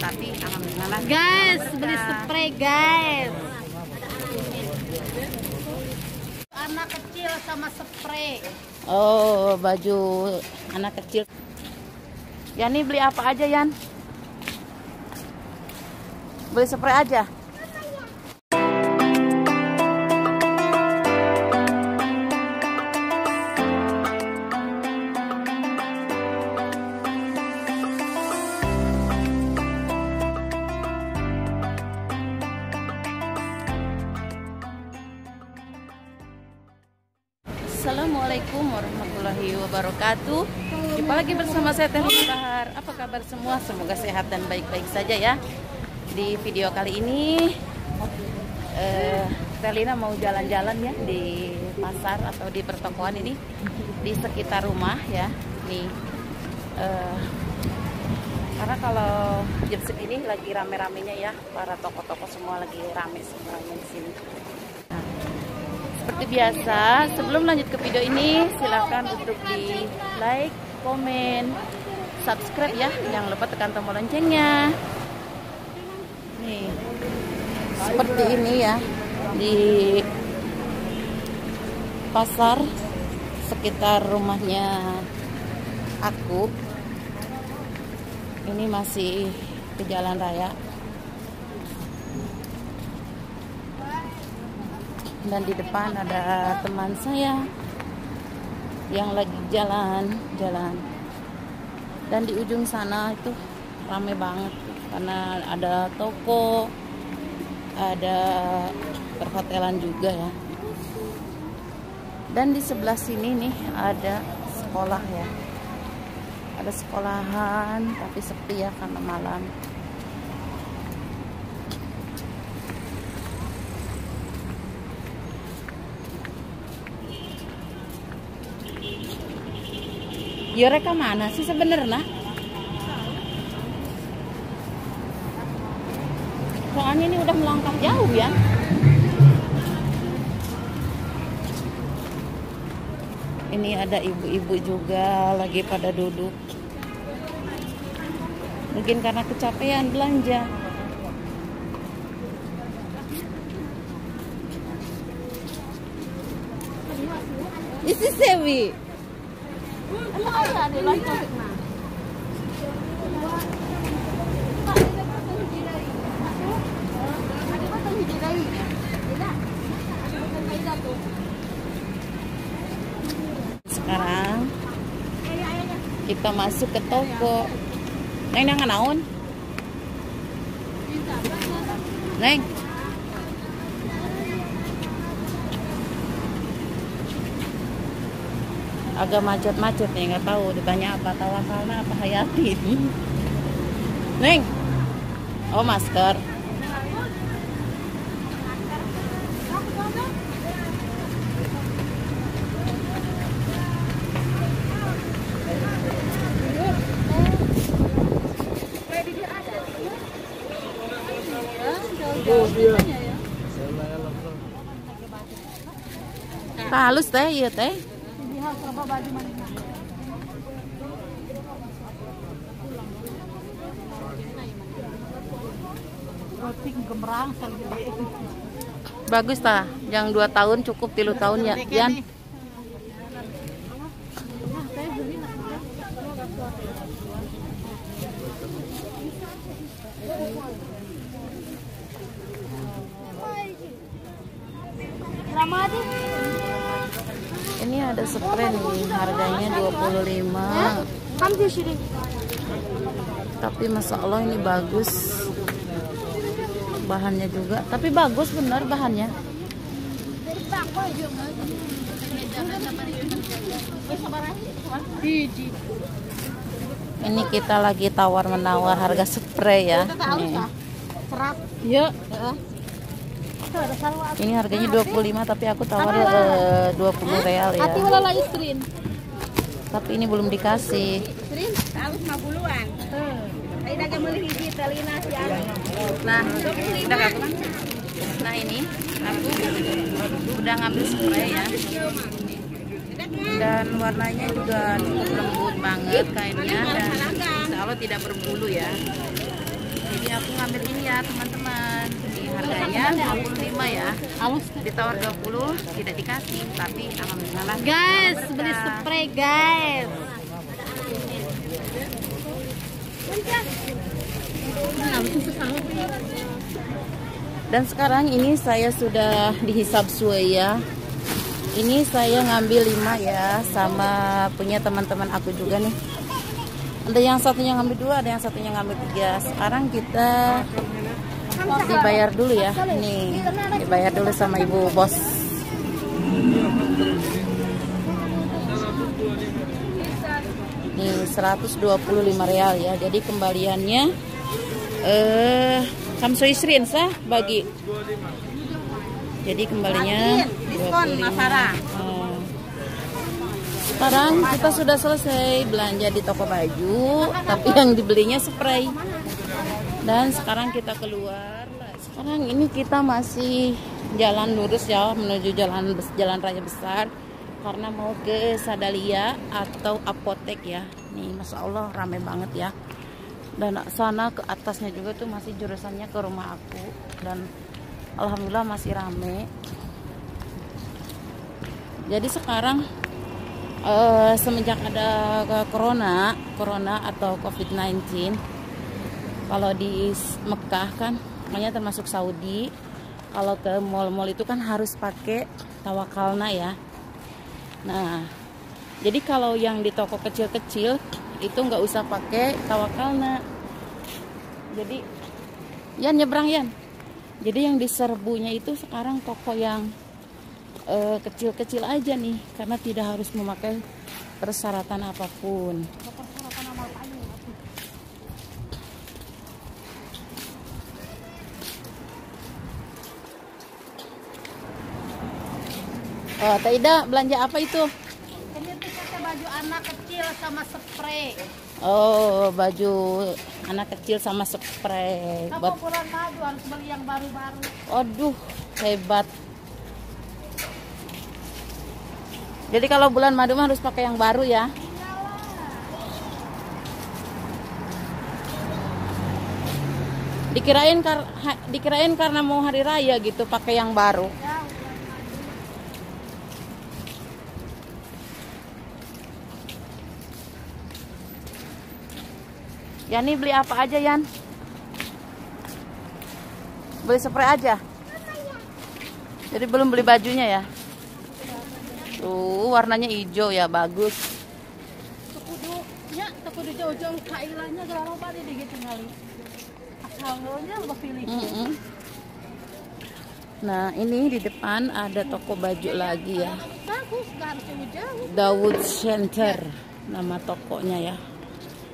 tapi alhamdulillah Guys, beli spray guys. Anak kecil sama spray. Oh, baju anak kecil. Yani beli apa aja, Yan? Beli spray aja. Assalamualaikum warahmatullahi wabarakatuh. Jumpa lagi bersama saya Teh Bahar Apa kabar semua? Semoga sehat dan baik-baik saja ya. Di video kali ini eh, Teh Lina mau jalan-jalan ya Di pasar atau di pertokoan ini Di sekitar rumah ya. Nih eh, Karena kalau jam segini lagi rame-ramenya ya Para toko-toko semua lagi rame semuanya di sini seperti biasa, sebelum lanjut ke video ini, silahkan untuk di like, komen, subscribe ya. Jangan lupa tekan tombol loncengnya. Nih, seperti ini ya di pasar sekitar rumahnya aku. Ini masih ke jalan raya. Dan di depan ada teman saya yang lagi jalan-jalan dan di ujung sana itu ramai banget karena ada toko ada perhotelan juga ya. Dan di sebelah sini nih ada sekolah ya. Ada sekolahan tapi sepi ya karena malam Ya mereka mana sih sebenarnya? Soalnya ini udah melangkah jauh ya. Ini ada ibu-ibu juga lagi pada duduk. Mungkin karena kecapean belanja. This is Sewi. Sekarang kita masuk ke toko. Neng nang naon? Neng. Agak macet-macet nih nggak tahu ditanya apa tawakalna apa hayati neng oh masker. Halus teh iya teh Bagus ta, yang dua tahun cukup tilu tahun ya, Yan. Ini ada spray nih, harganya 25. Tapi masya Allah ini bagus. Bahannya juga, tapi bagus bener bahannya. Ini kita lagi tawar menawar harga spray ya. Ya. Ini harganya 25 tapi aku tawar eh, 20 real ya. Tapi ini belum dikasih. Istrin, harus 50-an. Ayo daga meuli hiji telina si Ari. Nah? Nah ini aku udah ngambil spray ya. Dan warnanya juga cukup lembut banget kainnya dan insya Allah tidak berbulu ya. Jadi aku ngambil ini ya teman-teman. Harganya 25 ya. Ditawar 20 tidak dikasih, tapi alhamdulillah. Guys, berkah. beli spray guys. Dan sekarang ini saya sudah dihisap suai ya. Ini saya ngambil 5 ya sama punya teman-teman aku juga nih. Ada yang satunya ngambil dua, ada yang satunya ngambil tiga. Sekarang kita dibayar dulu ya. Nih, dibayar dulu sama ibu bos. Nih 125 real ya. Jadi kembaliannya eh Samso Isrin sah bagi. Jadi kembalinya Diskon 25. Mas Farah. Oh. Sekarang kita sudah selesai belanja di toko baju, tapi yang dibelinya spray. Dan sekarang kita keluar. Sekarang ini kita masih jalan lurus ya menuju jalan jalan raya besar karena mau ke Sadalia atau apotek ya. Nih, masya Allah rame banget ya. Dan sana ke atasnya juga tuh masih jurusannya ke rumah aku dan alhamdulillah masih rame. Jadi sekarang eh, semenjak ada corona, corona atau COVID-19, kalau di Mekah kan, makanya termasuk Saudi, kalau ke mall-mall itu kan harus pakai tawakalna ya. Nah, jadi kalau yang di toko kecil-kecil itu nggak usah pakai tawakalna. Jadi, Yan nyebrang Yan. Jadi yang diserbunya itu sekarang toko yang eh, kecil-kecil aja nih, karena tidak harus memakai persyaratan apa pun. Oh, Teh Ida belanja apa itu? Ini tuh kata baju anak kecil sama spray. Oh, baju anak kecil sama spray. Kamu kurang baju harus beli yang baru-baru. aduh, hebat. Jadi kalau bulan madu mah harus pakai yang baru ya. Dikirain kar dikirain karena mau hari raya gitu pakai yang baru. Yani beli apa aja Yan? Beli spray aja. Jadi belum beli bajunya ya? Tuh warnanya hijau ya bagus. Tekudu, nya tekudu jauh-jauh kailanya kalau apa di gitu kali. Asalnya lo pilih. Mm-mm. Nah ini di depan ada toko baju lagi ya. Bagus. Dawood Center nama tokonya ya.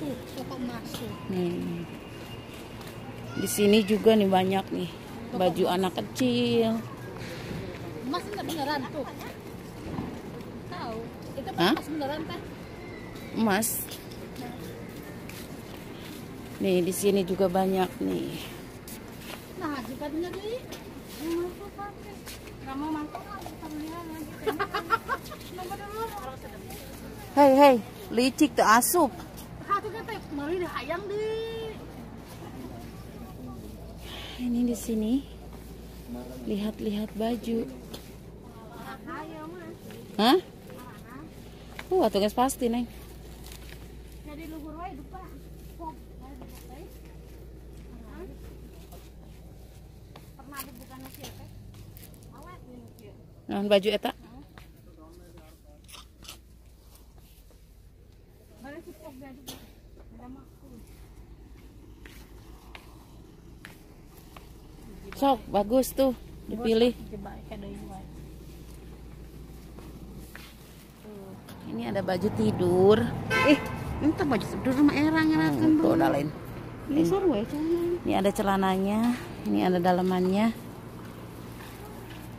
Tuh, masuk. Nih. Di sini juga nih banyak nih baju anak kecil. Mas enggak beneran tuh. Tahu. Itu Hah? pas beneran teh. emas. Nih di sini juga banyak nih. Nah, di. Nomor dulu. Hei hei, licik tuh asup. Di hayang. Ini di sini lihat-lihat baju. Hah? Uh, atuh geus pasti neng. Jadi luhur wae dupa. Pop. wae dupa teh. Hah? Pernah dibuka nasi teh. Awet nih. Nah, baju eta. Bari si pop dia juga. Ada maku. Sok, bagus tuh. Dipilih. Ini ada baju tidur. Eh, entah baju tidur sama erang Hmm, tuh ada lain. Ini ya. Ini ada celananya, ini ada dalamannya.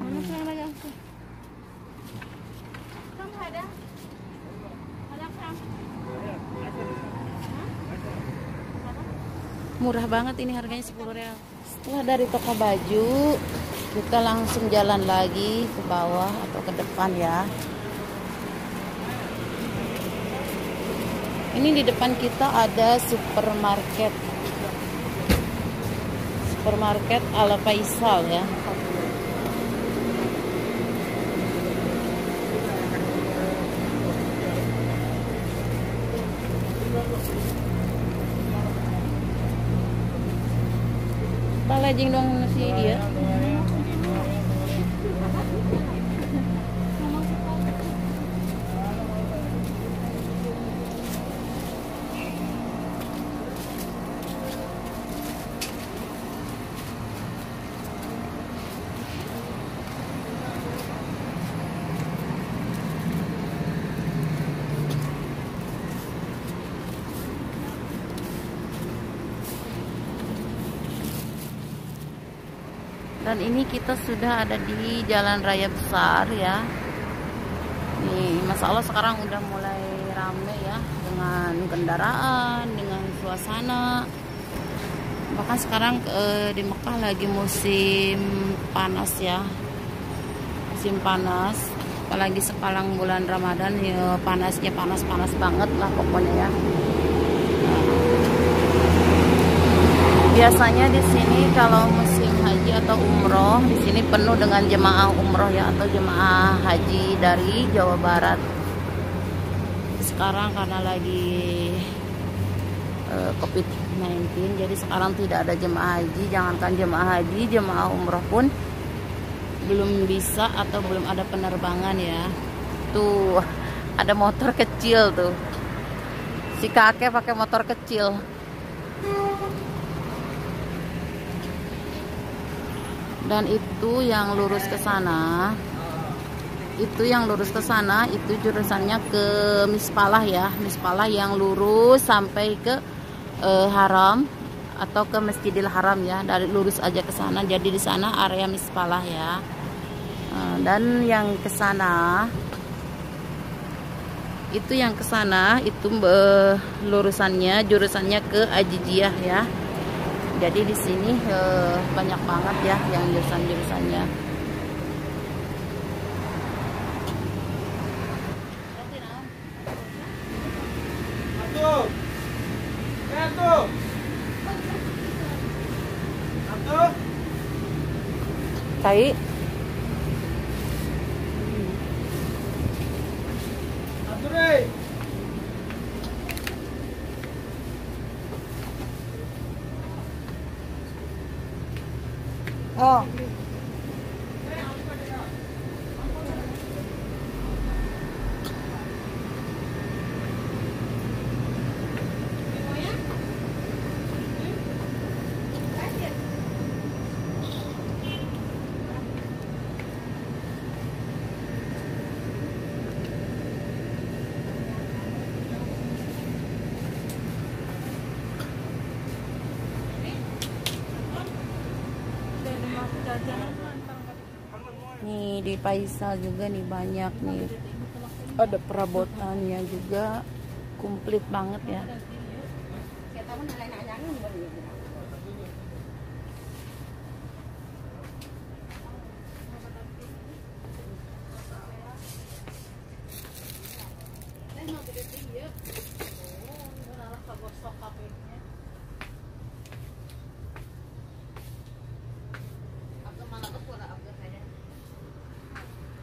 Mana celana yang tuh? Kamu ada? Ada kan? Murah banget ini harganya 10 real. Setelah dari toko baju, kita langsung jalan lagi ke bawah atau ke depan ya. Ini di depan kita ada supermarket. supermarket ala Faisal ya Palajing dong si dia. dan ini kita sudah ada di jalan raya besar ya. Nih masalah sekarang udah mulai rame ya dengan kendaraan dengan suasana. Bahkan sekarang eh, di Mekah lagi musim panas ya. Musim panas apalagi sekarang bulan Ramadan ya panasnya panas panas banget lah pokoknya ya. Biasanya di sini kalau musim atau umroh di sini penuh dengan jemaah umroh ya atau jemaah haji dari Jawa Barat. Sekarang karena lagi uh, COVID-19 jadi sekarang tidak ada jemaah haji. Jangankan jemaah haji jemaah umroh pun belum bisa atau belum ada penerbangan ya. Tuh ada motor kecil tuh. Si kakek pakai motor kecil dan itu yang lurus ke sana. Itu yang lurus ke sana itu jurusannya ke Mispalah ya. Mispalah yang lurus sampai ke uh, Haram atau ke Masjidil Haram ya. Dari lurus aja ke sana jadi di sana area Mispalah ya. Uh, dan yang ke sana itu yang ke sana itu uh, lurusannya jurusannya ke Ajijiah ya jadi di sini eh, banyak banget ya yang jurusan-jurusannya. Oh. Nih di Faisal juga nih banyak nih. Ada perabotannya juga komplit banget ya.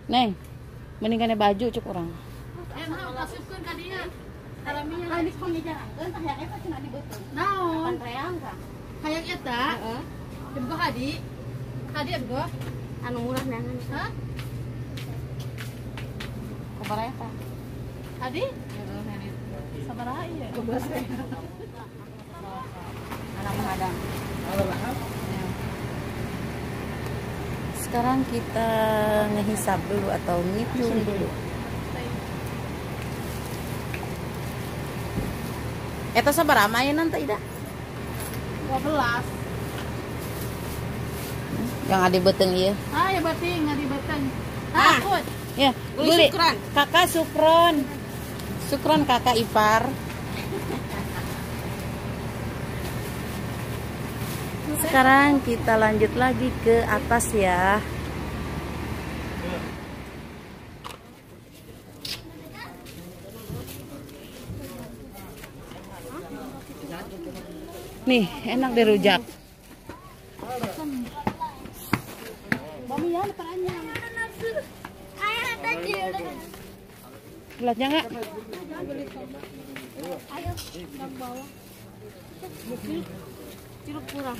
Neng, mendingan baju cuk orang. Naon? Kayak eta? Dibuka hadi? Hadi abgo? Anu murah nangan. Hah? Kumaha eta? Hadi? Sabaraha ieu? Anak. Sekarang kita ngehisap dulu atau ngitung dulu. Eta sabaraha mainan teh Ida? 12. Yang ada beteng ieu. Ah, ya berarti nggak dibeteng. Ah. Ah. Ya, beli. Kakak Sukron. Sukron kakak ipar. Sekarang kita lanjut lagi ke atas ya. Nih, enak deh rujak. Mami ya perannya. Gelasnya nggak? Ayo, yang bawah. Ciluk kurang.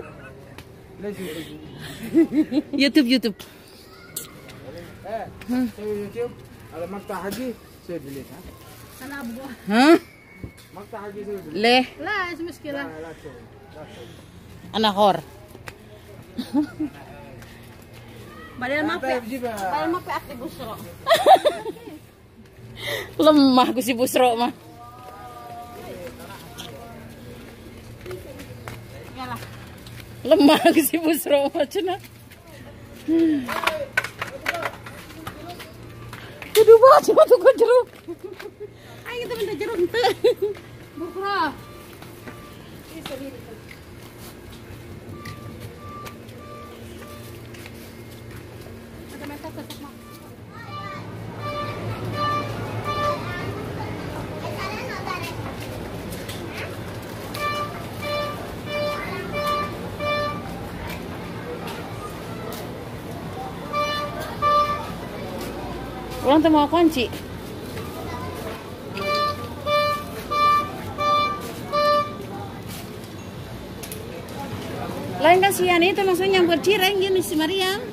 YouTube YouTube. Eh, YouTube. Ada makta haji soy bilik ha. Sana abu. Hah? Makta haji soy bilik. Leh, muskilah. Lah soy. anak hor. Badal mape. Badal mape aktif busro. Lemah ku si Busro mah. Lemah si Busro mah cenah. Kudu banget cuma tuh jeruk. Ayo kita minta jeruk ente. Bukro. Ulang tuh mau kunci. Lain kasihan itu langsung nyamper cireng gini si Mariam.